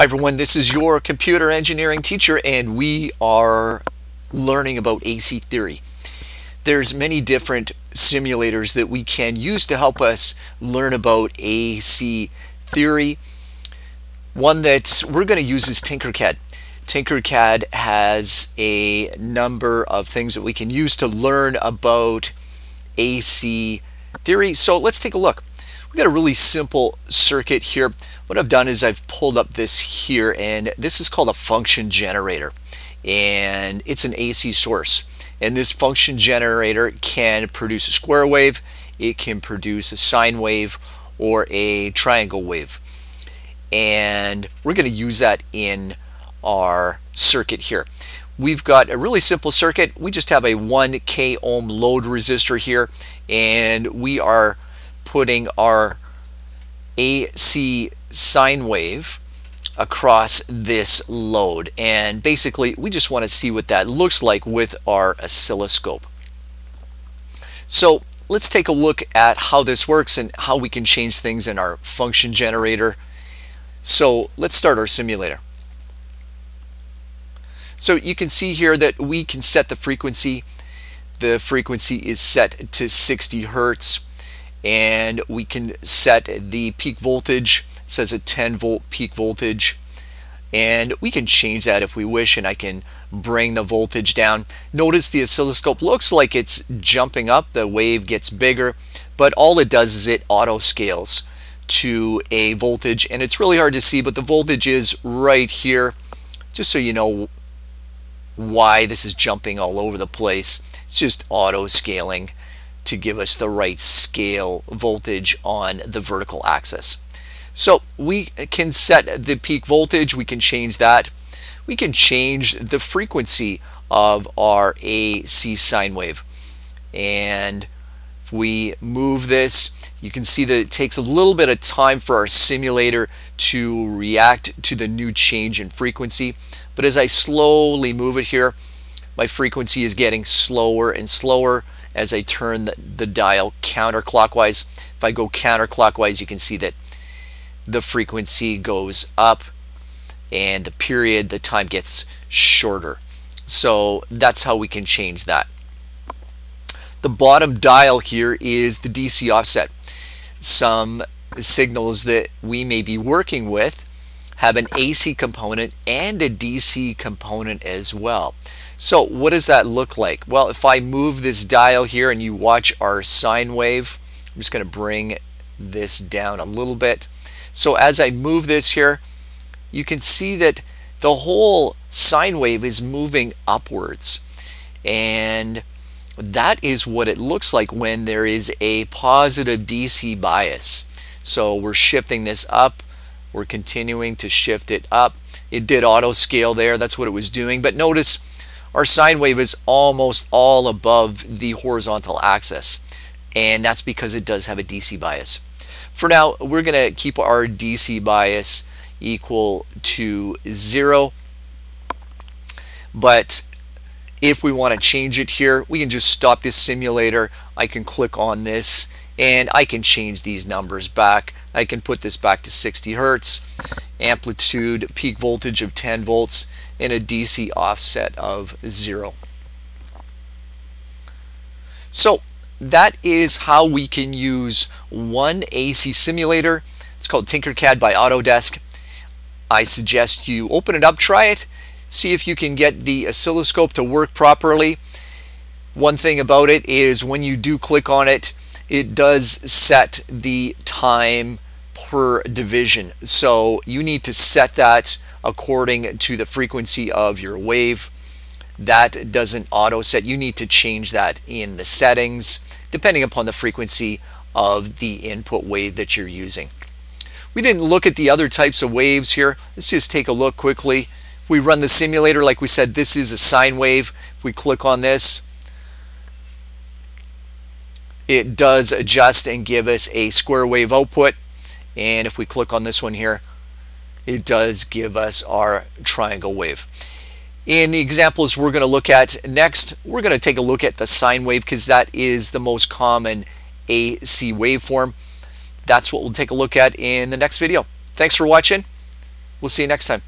Hi everyone, this is your computer engineering teacher and we are learning about AC theory. There's many different simulators that we can use to help us learn about AC theory. One that we're going to use is Tinkercad. Tinkercad has a number of things that we can use to learn about AC theory. So let's take a look. We've got a really simple circuit here. What I've done is I've pulled up this here and this is called a function generator and it's an AC source. And this function generator can produce a square wave it can produce a sine wave or a triangle wave. And we're going to use that in our circuit here. We've got a really simple circuit. We just have a 1k ohm load resistor here and we are putting our AC sine wave across this load and basically we just want to see what that looks like with our oscilloscope. So let's take a look at how this works and how we can change things in our function generator. So let's start our simulator. So you can see here that we can set the frequency. The frequency is set to 60 Hertz and we can set the peak voltage it says a 10 volt peak voltage and we can change that if we wish and I can bring the voltage down. Notice the oscilloscope looks like it's jumping up the wave gets bigger but all it does is it auto scales to a voltage and it's really hard to see but the voltage is right here. Just so you know why this is jumping all over the place it's just auto scaling to give us the right scale voltage on the vertical axis. So we can set the peak voltage, we can change that. We can change the frequency of our AC sine wave. And if we move this, you can see that it takes a little bit of time for our simulator to react to the new change in frequency. But as I slowly move it here, my frequency is getting slower and slower as I turn the, the dial counterclockwise. If I go counterclockwise, you can see that the frequency goes up and the period, the time gets shorter. So that's how we can change that. The bottom dial here is the DC offset. Some signals that we may be working with have an AC component and a DC component as well. So what does that look like? Well, if I move this dial here and you watch our sine wave, I'm just going to bring this down a little bit. So as I move this here, you can see that the whole sine wave is moving upwards. And that is what it looks like when there is a positive DC bias. So we're shifting this up. We're continuing to shift it up. It did auto scale there. That's what it was doing. But notice our sine wave is almost all above the horizontal axis and that's because it does have a DC bias. For now we're going to keep our DC bias equal to zero but if we want to change it here we can just stop this simulator I can click on this and I can change these numbers back I can put this back to 60 Hertz amplitude peak voltage of 10 volts and a DC offset of zero. So that is how we can use one AC simulator. It's called Tinkercad by Autodesk. I suggest you open it up, try it, see if you can get the oscilloscope to work properly. One thing about it is when you do click on it, it does set the time per division. So you need to set that according to the frequency of your wave. That doesn't auto set. You need to change that in the settings depending upon the frequency of the input wave that you're using. We didn't look at the other types of waves here. Let's just take a look quickly. If we run the simulator, like we said, this is a sine wave. If we click on this, it does adjust and give us a square wave output. And if we click on this one here, it does give us our triangle wave. In the examples we're going to look at next, we're going to take a look at the sine wave because that is the most common AC waveform. That's what we'll take a look at in the next video. Thanks for watching. We'll see you next time.